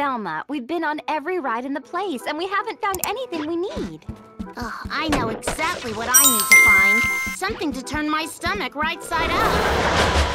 Velma, we've been on every ride in the place, and we haven't found anything we need. Oh, I know exactly what I need to find. Something to turn my stomach right side up.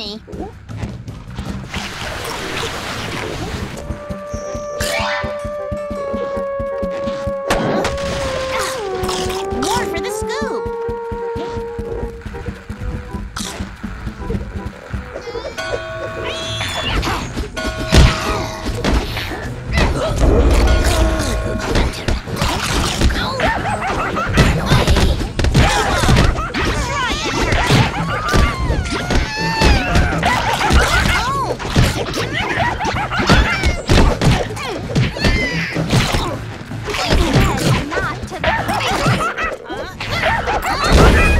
Got Ah!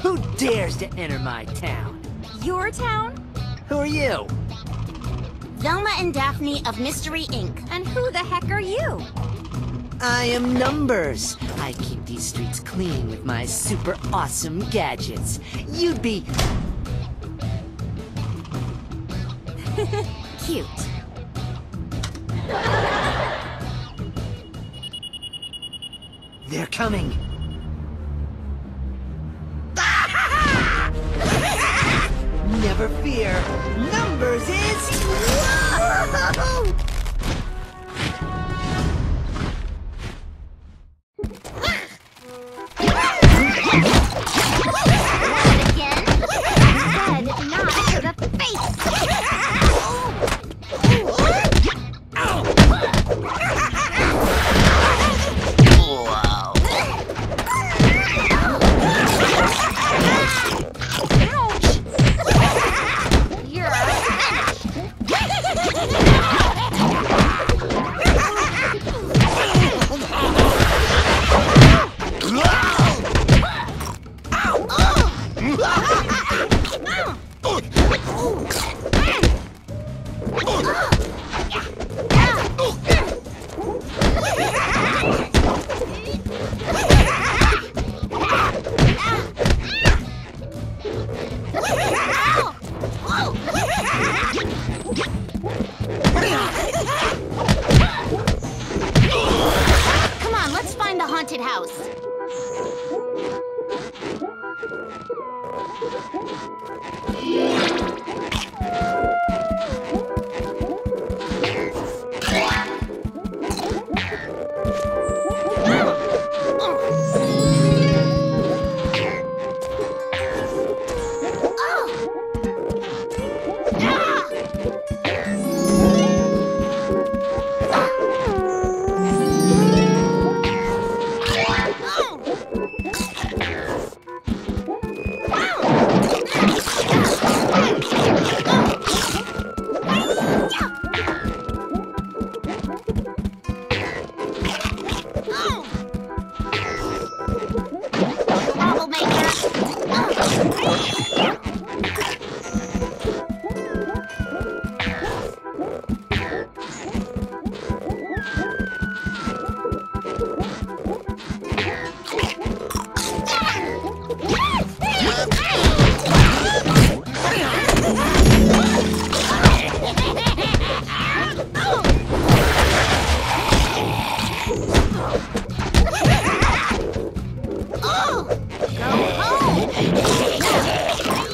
Who dares to enter my town? Your town? Who are you? Velma and Daphne of Mystery Inc. And who the heck are you? I am Numbers. I keep these streets clean with my super awesome gadgets. You'd be Cute. They're coming. Never fear. Numbers is. Whoa!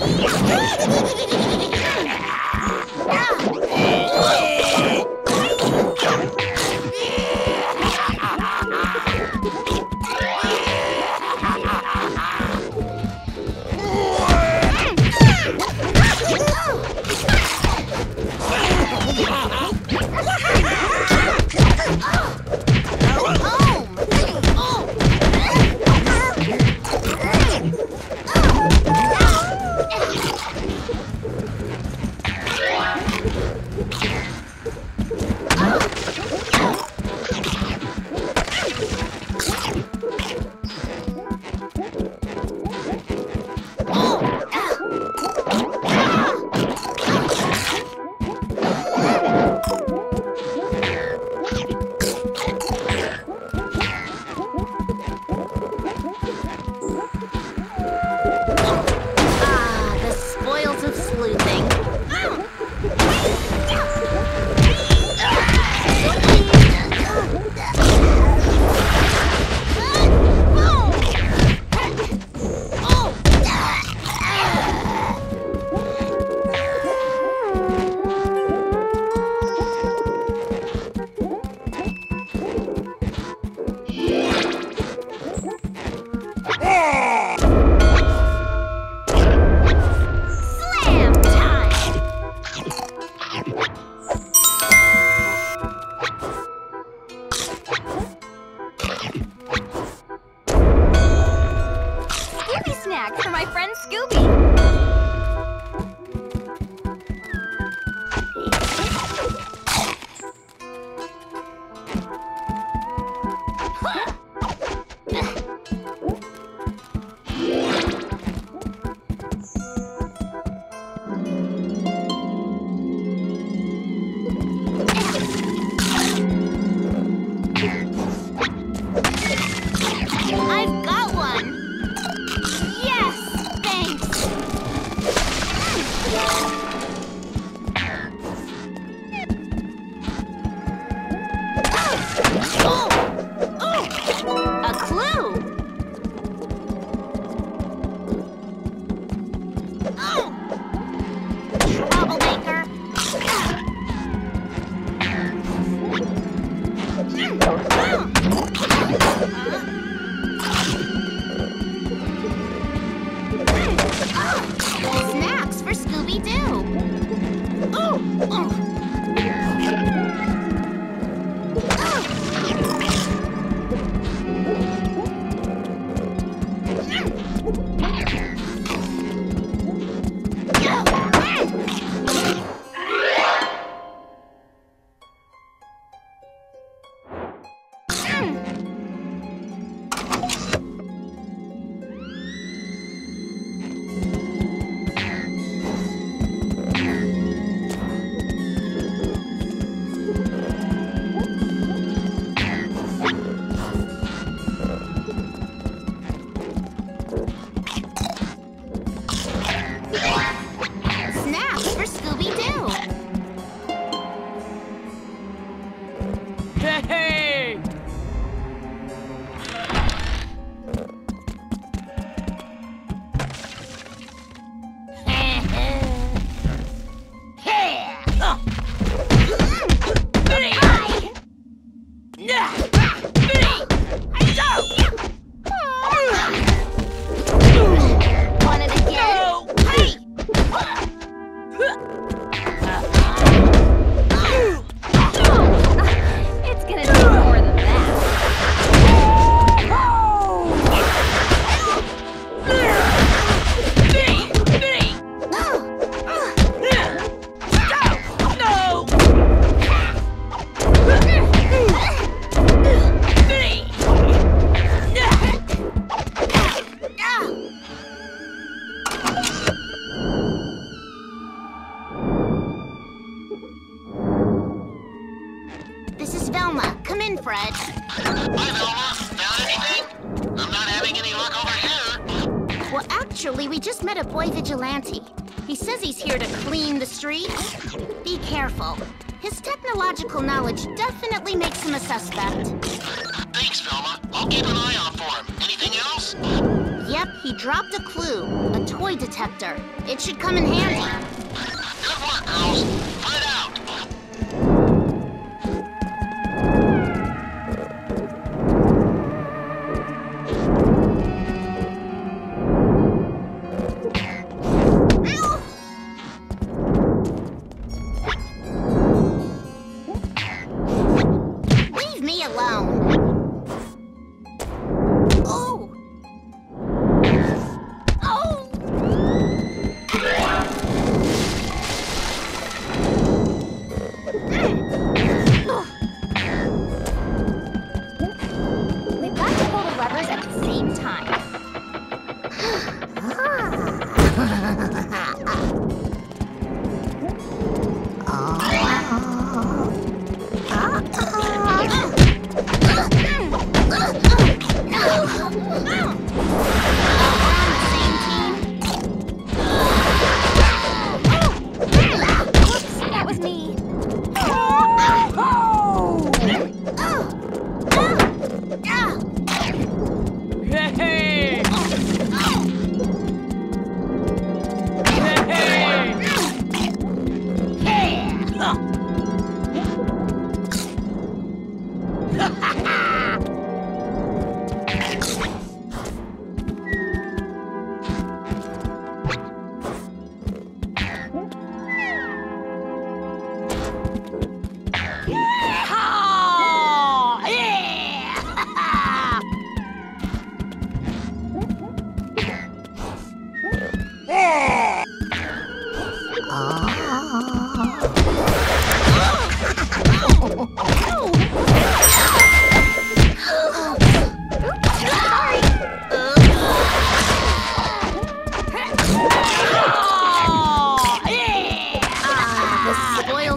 Ah!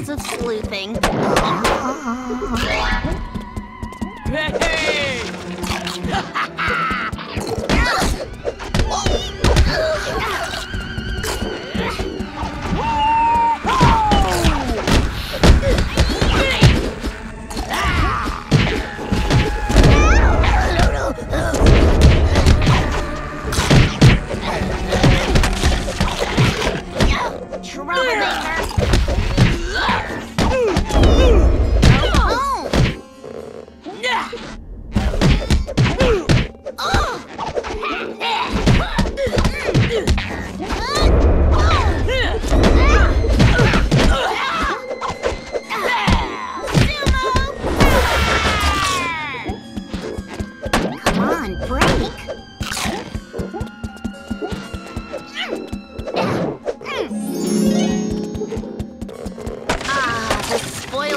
of sleuthing.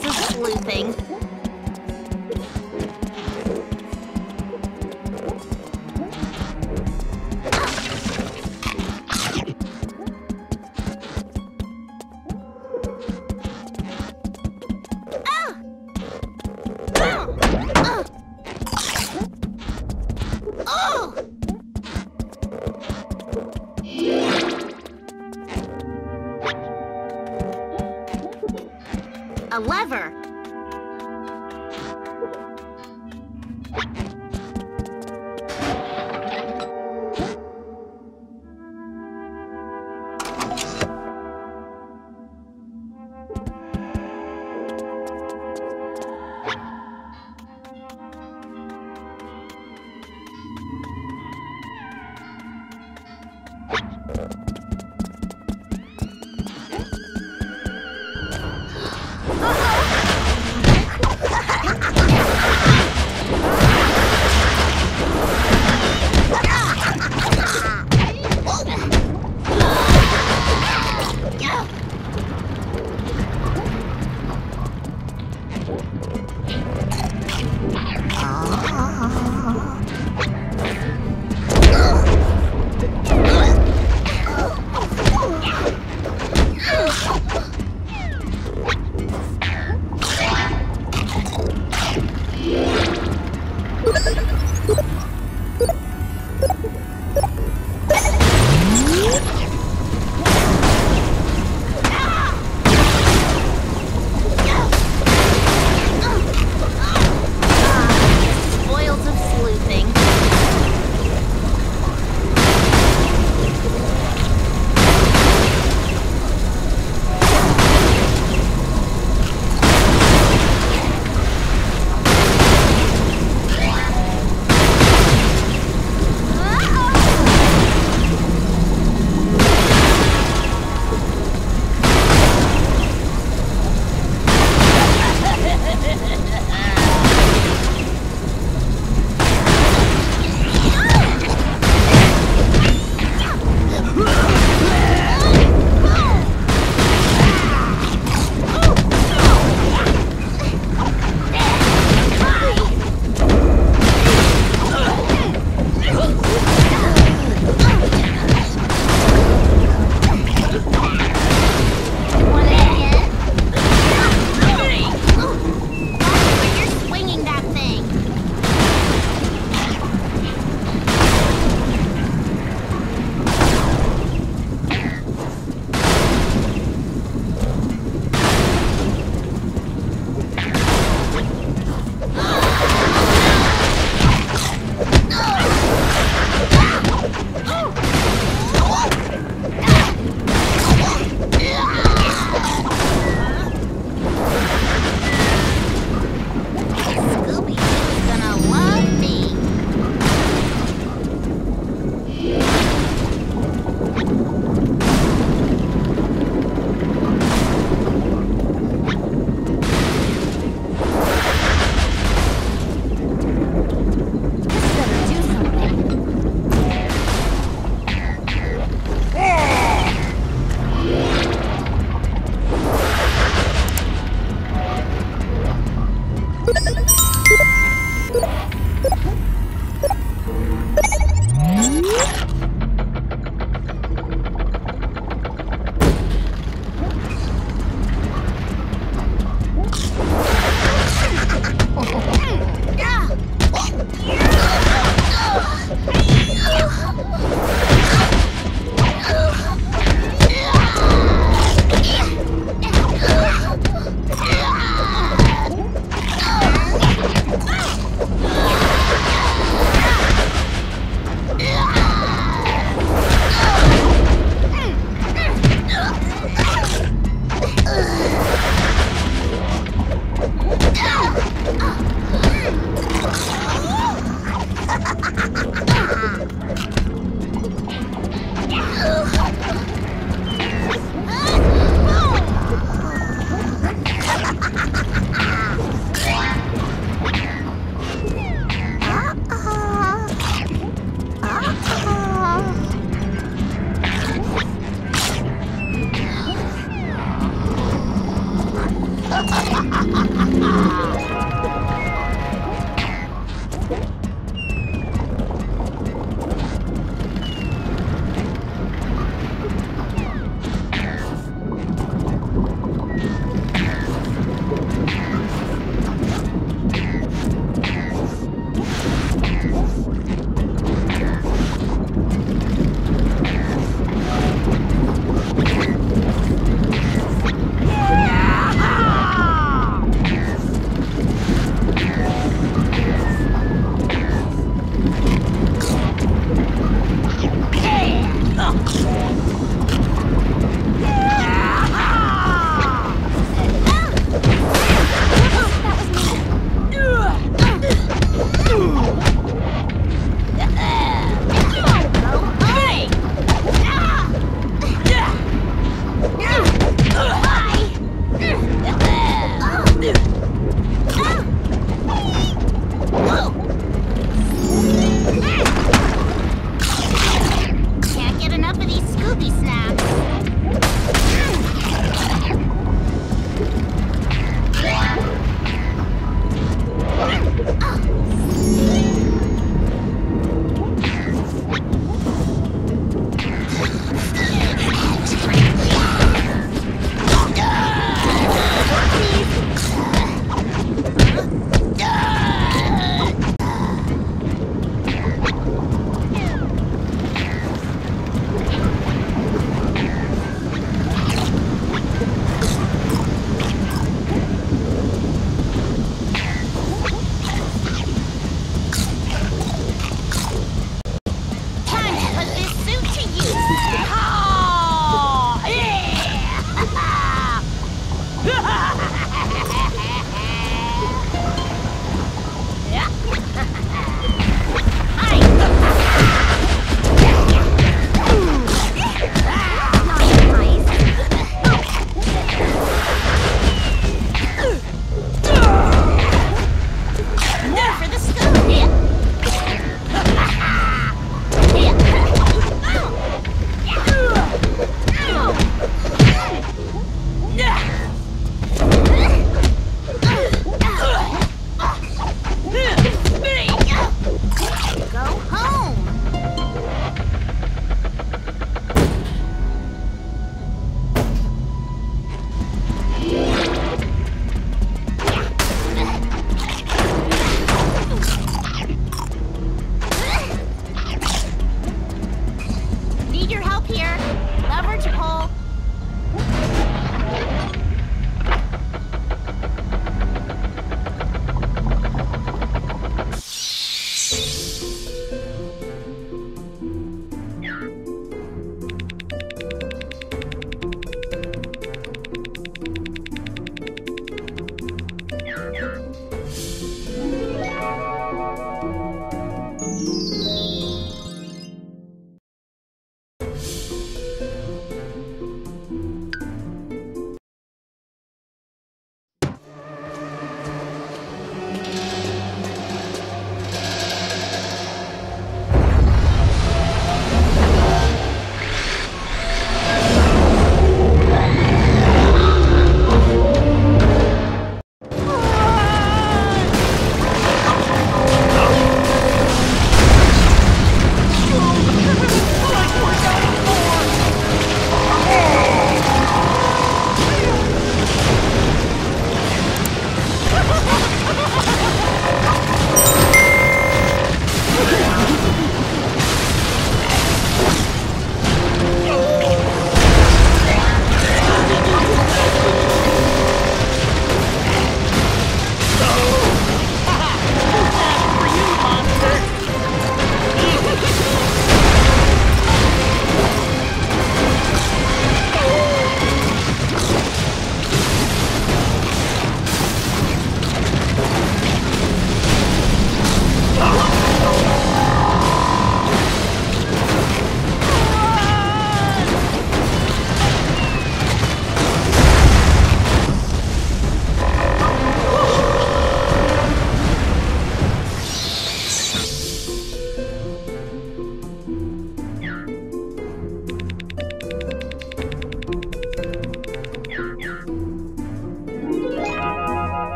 Spoils his sleuthing.